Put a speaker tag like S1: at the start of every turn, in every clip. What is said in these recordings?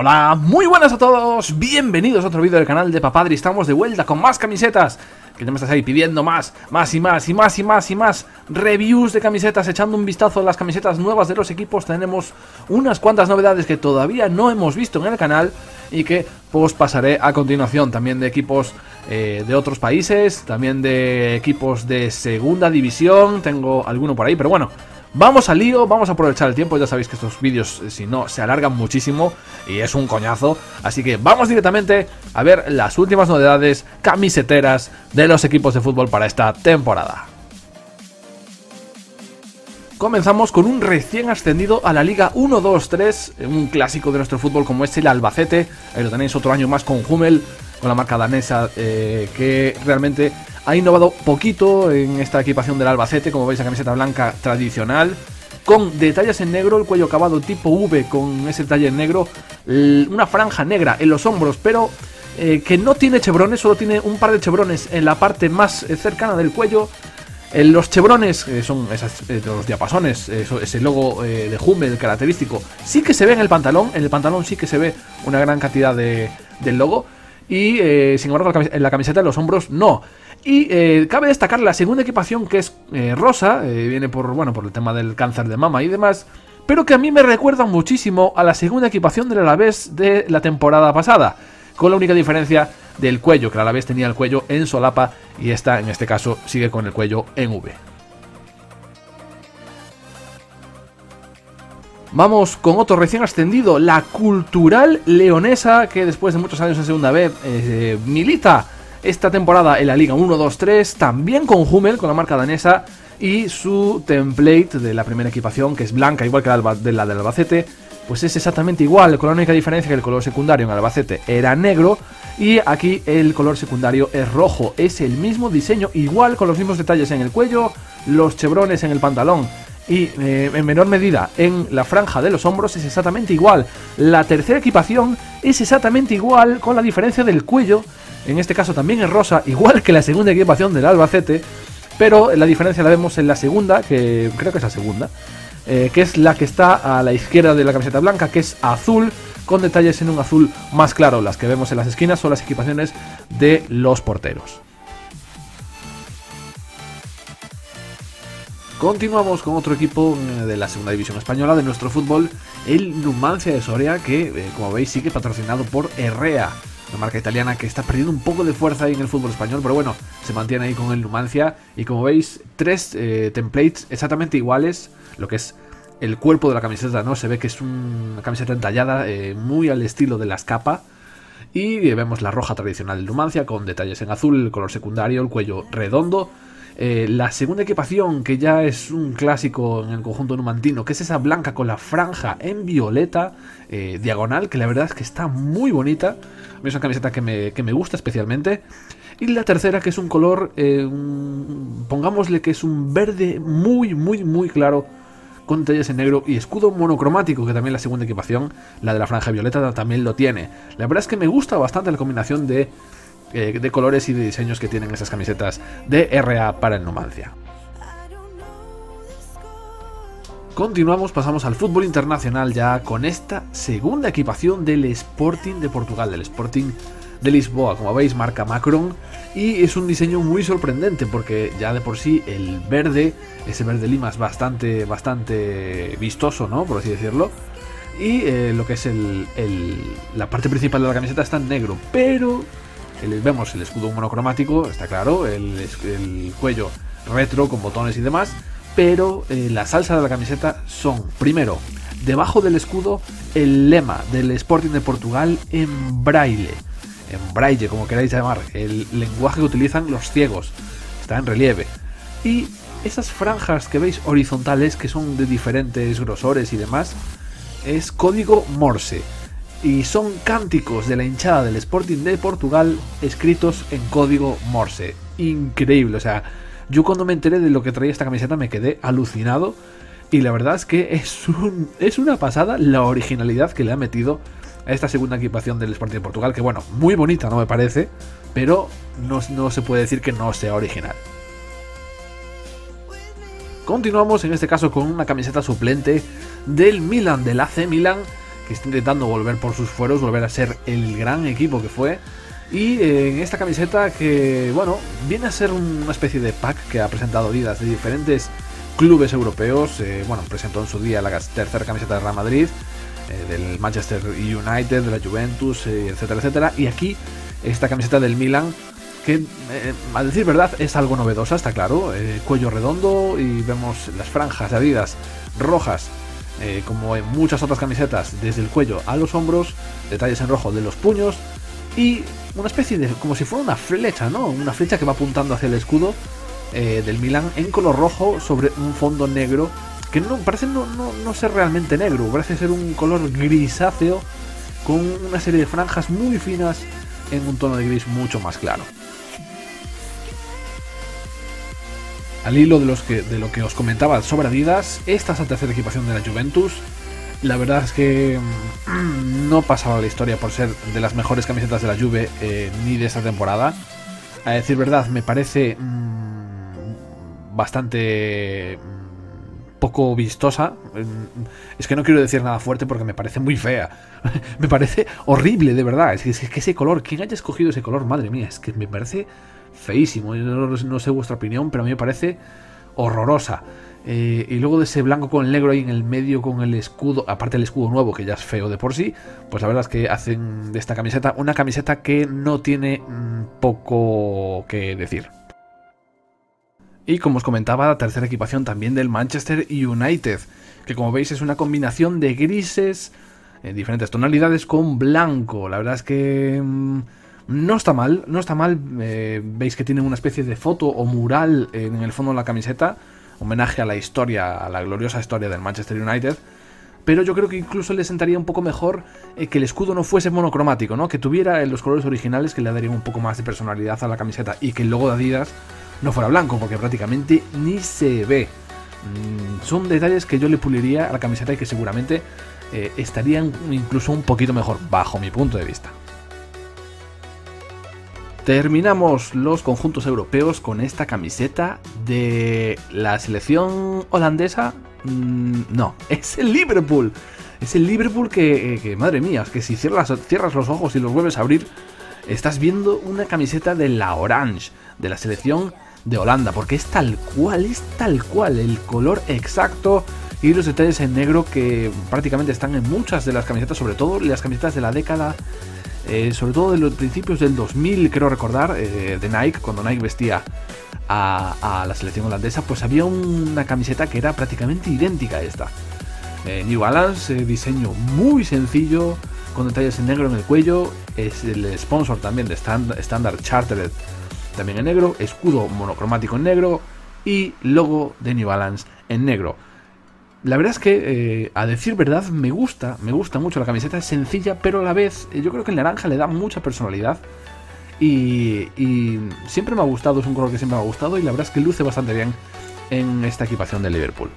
S1: Hola, muy buenas a todos, bienvenidos a otro vídeo del canal de Papadri, estamos de vuelta con más camisetas. Que ya me estás ahí pidiendo más, más y más y más y más y más Reviews de camisetas, echando un vistazo a las camisetas nuevas de los equipos. Tenemos unas cuantas novedades que todavía no hemos visto en el canal Y que pues pasaré a continuación. También de equipos eh, de otros países, también de equipos de segunda división. Tengo alguno por ahí, pero bueno Vamos al lío, vamos a aprovechar el tiempo, ya sabéis que estos vídeos eh, si no se alargan muchísimo y es un coñazo, así que vamos directamente a ver las últimas novedades camiseteras de los equipos de fútbol para esta temporada. Comenzamos con un recién ascendido a la Liga 1-2-3, un clásico de nuestro fútbol como es el Albacete, ahí lo tenéis otro año más con Hummel, con la marca danesa eh, que realmente ha innovado poquito en esta equipación del Albacete, como veis la camiseta blanca tradicional, con detalles en negro, el cuello acabado tipo V con ese detalle en negro, una franja negra en los hombros, pero eh, que no tiene chevrones, solo tiene un par de chevrones en la parte más eh, cercana del cuello. Los chevrones, son esas, eh, los diapasones, ese logo de Hummel característico, sí que se ve en el pantalón, en el pantalón sí que se ve una gran cantidad de, del logo, y sin embargo la camiseta de los hombros no. Y eh, cabe destacar la segunda equipación que es eh, rosa, eh, viene por, bueno, por el tema del cáncer de mama y demás, pero que a mí me recuerda muchísimo a la segunda equipación del Alavés de la temporada pasada, con la única diferencia del cuello, que el Alavés tenía el cuello en solapa y esta en este caso sigue con el cuello en V. Vamos con otro recién ascendido, la Cultural Leonesa, que después de muchos años en Segunda B milita esta temporada en la Liga 1-2-3, también con Hummel, con la marca danesa, y su template de la primera equipación, que es blanca, igual que la de del Albacete, pues es exactamente igual, con la única diferencia que el color secundario en Albacete era negro, y aquí el color secundario es rojo. Es el mismo diseño, igual con los mismos detalles en el cuello, los chevrones en el pantalón y eh, en menor medida en la franja de los hombros es exactamente igual. La tercera equipación es exactamente igual con la diferencia del cuello en este caso también es rosa, igual que la segunda equipación del Albacete, pero la diferencia la vemos en la segunda, que creo que es la segunda, eh, que es la que está a la izquierda de la camiseta blanca, que es azul, con detalles en un azul más claro. Las que vemos en las esquinas son las equipaciones de los porteros. Continuamos con otro equipo eh, de la segunda división española de nuestro fútbol, el Numancia de Soria, que eh, como veis sigue patrocinado por Herrea una marca italiana que está perdiendo un poco de fuerza ahí en el fútbol español, pero bueno, se mantiene ahí con el Numancia. Y como veis, tres eh, templates exactamente iguales, lo que es el cuerpo de la camiseta, ¿no? Se ve que es una camiseta entallada eh, muy al estilo de la escapa. Y vemos la roja tradicional del Numancia con detalles en azul, el color secundario, el cuello redondo. Eh, la segunda equipación, que ya es un clásico en el conjunto numantino, que es esa blanca con la franja en violeta diagonal, que la verdad es que está muy bonita es una camiseta que me, gusta especialmente. Y la tercera, que es un color, eh, pongámosle que es un verde muy, muy, muy claro, con detalles en negro y escudo monocromático, que también la segunda equipación, la de la franja violeta, también lo tiene. La verdad es que me gusta bastante la combinación de, eh, de colores y de diseños que tienen esas camisetas de RA para el Numancia. Continuamos, pasamos al fútbol internacional ya con esta segunda equipación del Sporting de Portugal, del Sporting de Lisboa. Como veis, marca Macron y es un diseño muy sorprendente porque ya de por sí el verde, ese verde lima es bastante, bastante vistoso, ¿no? Por así decirlo. Y eh, lo que es el, la parte principal de la camiseta está en negro, pero vemos el escudo monocromático, está claro, el, el cuello retro con botones y demás pero eh, la salsa de la camiseta son, primero, debajo del escudo el lema del Sporting de Portugal en braille, en braille como queráis llamar, el lenguaje que utilizan los ciegos, está en relieve. Y esas franjas que veis horizontales, que son de diferentes grosores y demás, es código Morse. Y son cánticos de la hinchada del Sporting de Portugal escritos en código Morse. Increíble, o sea, yo cuando me enteré de lo que traía esta camiseta me quedé alucinado y la verdad es que es, es una pasada la originalidad que le ha metido a esta segunda equipación del Sporting de Portugal, que bueno, muy bonita no me parece, pero no, no se puede decir que no sea original. Continuamos en este caso con una camiseta suplente del Milan, del AC Milan, que está intentando volver por sus fueros, volver a ser el gran equipo que fue. Y eh, en esta camiseta que, bueno, viene a ser una especie de pack que ha presentado Adidas de diferentes clubes europeos. Eh, bueno, presentó en su día la tercera camiseta de Real Madrid, eh, del Manchester United, de la Juventus, etcétera, etcétera. Y aquí esta camiseta del Milan que a decir verdad es algo novedosa, está claro. cuello redondo y vemos las franjas de Adidas rojas eh, como en muchas otras camisetas, desde el cuello a los hombros, detalles en rojo de los puños y una especie de, como si fuera una flecha, ¿no? Una flecha que va apuntando hacia el escudo eh, del Milan en color rojo sobre un fondo negro que no parece no, no, ser realmente negro, parece ser un color grisáceo con una serie de franjas muy finas en un tono de gris mucho más claro. Al hilo de, los que, de lo que os comentaba sobre Adidas, esta es la tercera equipación de la Juventus. La verdad es que mm, no pasaba la historia por ser de las mejores camisetas de la Juve eh, ni de esta temporada. A decir verdad, me parece mm, bastante mm, poco vistosa. Es que no quiero decir nada fuerte porque me parece muy fea. me parece horrible, de verdad. Es que, es que, ese color, quien haya escogido ese color, madre mía, es que me parece feísimo. No, sé vuestra opinión, pero a mí me parece horrorosa. Eh, y luego de ese blanco con el negro ahí en el medio con el escudo, aparte el escudo nuevo que ya es feo de por sí, pues la verdad es que hacen de esta camiseta una camiseta que no tiene mm, poco que decir. Y como os comentaba, la tercera equipación también del Manchester United, que como veis es una combinación de grises en diferentes tonalidades con blanco. La verdad es que... Mm, no está mal, no está mal. Eh, veis que tiene una especie de foto o mural en el fondo de la camiseta, homenaje a la historia, a la gloriosa historia del Manchester United. Pero yo creo que incluso le sentaría un poco mejor eh, que el escudo no fuese monocromático, ¿no? Que tuviera los colores originales que le darían un poco más de personalidad a la camiseta y que el logo de Adidas no fuera blanco, porque prácticamente ni se ve. Mm, son detalles que yo le puliría a la camiseta y que seguramente eh, estarían incluso un poquito mejor, bajo mi punto de vista. Terminamos los conjuntos europeos con esta camiseta de la selección holandesa. Mm, no, es el Liverpool. Es el Liverpool que, que madre mía, es que si cierras los ojos y los vuelves a abrir, estás viendo una camiseta de la Orange, de la selección de Holanda, porque es tal cual, es tal cual, el color exacto y los detalles en negro que prácticamente están en muchas de las camisetas, sobre todo las camisetas de la década eh, sobre todo de los principios del 2000, creo recordar, eh, de Nike, cuando Nike vestía a, la selección holandesa, pues había una camiseta que era prácticamente idéntica a esta. Eh, New Balance, diseño muy sencillo, con detalles en negro en el cuello, es el sponsor también de Standard Chartered, también en negro, escudo monocromático en negro y logo de New Balance en negro. La verdad es que, eh, a decir verdad, me gusta, me gusta mucho la camiseta, es sencilla, pero a la vez eh, yo creo que el naranja le da mucha personalidad. Y, siempre me ha gustado, es un color que siempre me ha gustado y la verdad es que luce bastante bien en esta equipación de Liverpool.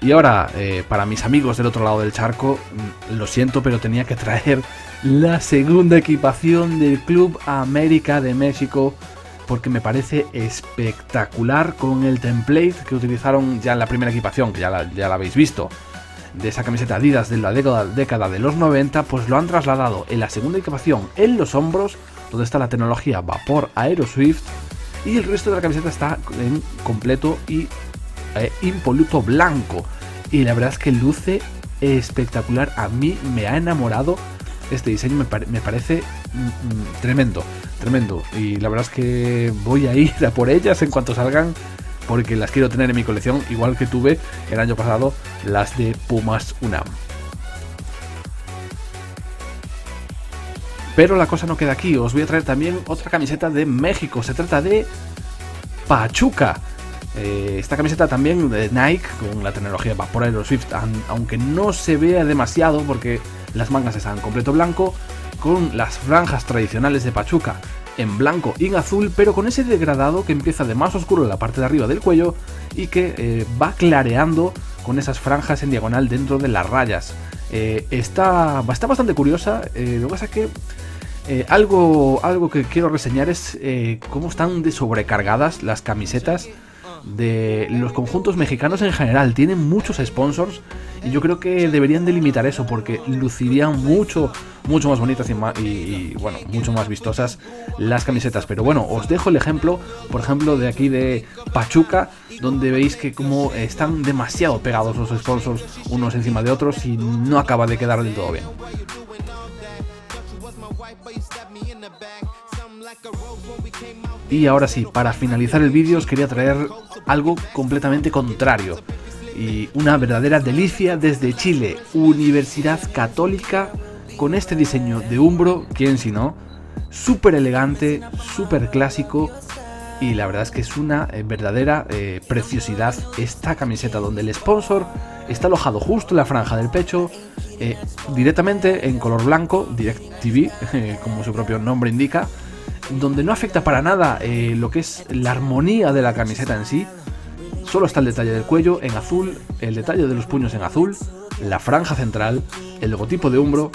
S1: Y ahora, eh, para mis amigos del otro lado del charco, mm, lo siento, pero tenía que traer la segunda equipación del Club América de México porque me parece espectacular con el template que utilizaron ya en la primera equipación, que ya la, ya la habéis visto, de esa camiseta Adidas de la década, de los 90, pues lo han trasladado en la segunda equipación en los hombros, donde está la tecnología Vapor Aeroswift, y el resto de la camiseta está en completo y eh, impoluto blanco. Y la verdad es que luce espectacular, a mí me ha enamorado este diseño, me, parece mm, mm, tremendo tremendo. Y la verdad es que voy a ir a por ellas en cuanto salgan, porque las quiero tener en mi colección, igual que tuve el año pasado las de Pumas Unam. Pero la cosa no queda aquí, os voy a traer también otra camiseta de México, se trata de Pachuca. Eh, esta camiseta también de Nike, con la tecnología Vapor Aeroswift, aunque no se vea demasiado porque las mangas están completo blanco, con las franjas tradicionales de Pachuca en blanco y en azul, pero con ese degradado que empieza de más oscuro en la parte de arriba del cuello y que eh, va clareando con esas franjas en diagonal dentro de las rayas. Eh, está, está, bastante curiosa, eh, lo que pasa es que algo, algo que quiero reseñar es cómo están de sobrecargadas las camisetas de los conjuntos mexicanos en general. Tienen muchos sponsors y yo creo que deberían delimitar eso porque lucirían mucho, mucho más bonitas y, bueno, mucho más vistosas las camisetas. Pero bueno, os dejo el ejemplo, por ejemplo, de aquí de Pachuca, donde veis que como están demasiado pegados los sponsors unos encima de otros y no acaba de quedar del todo bien. Y ahora sí, para finalizar el vídeo os quería traer algo completamente contrario y una verdadera delicia desde Chile, Universidad Católica con este diseño de Umbro, quién si no, súper elegante, súper clásico y la verdad es que es una eh, verdadera eh, preciosidad esta camiseta donde el sponsor está alojado justo en la franja del pecho, eh, directamente en color blanco, Direct TV, como su propio nombre indica, donde no afecta para nada lo que es la armonía de la camiseta en sí, Solo está el detalle del cuello en azul, el detalle de los puños en azul, la franja central, el logotipo de Umbro,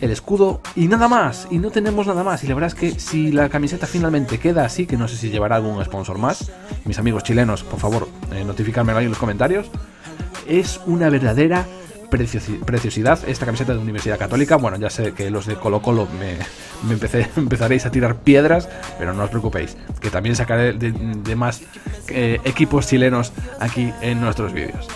S1: el escudo y nada más. Y no tenemos nada más. Y la verdad es que si la camiseta finalmente queda así, que no sé si llevará algún sponsor más, mis amigos chilenos, por favor, eh, notificármelo ahí en los comentarios, es una verdadera preciosidad esta camiseta de Universidad Católica. Bueno, ya sé que los de Colo Colo me, empezaréis a tirar piedras, pero no os preocupéis, que también sacaré de, más eh, equipos chilenos aquí en nuestros vídeos.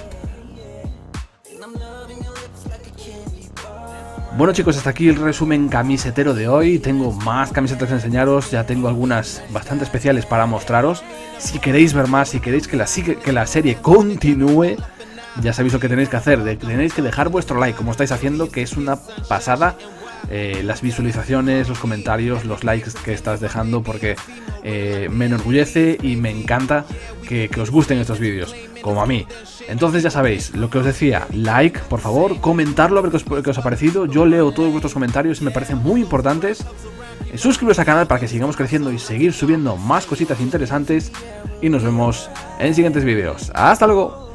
S1: Bueno chicos, hasta aquí el resumen camisetero de hoy. Tengo más camisetas que enseñaros, ya tengo algunas bastante especiales para mostraros. Si queréis ver más, si queréis que la, que la serie continúe, ya sabéis lo que tenéis que hacer. Tenéis que dejar vuestro like, como estáis haciendo, que es una pasada. Eh, las visualizaciones, los comentarios, los likes que estás dejando, porque eh, me enorgullece y me encanta que, os gusten estos vídeos, como a mí. Entonces ya sabéis, lo que os decía, like, por favor, comentarlo a ver qué os, os ha parecido. Yo leo todos vuestros comentarios y me parecen muy importantes. Suscribiros al canal para que sigamos creciendo y seguir subiendo más cositas interesantes. Y nos vemos en siguientes vídeos. ¡Hasta luego!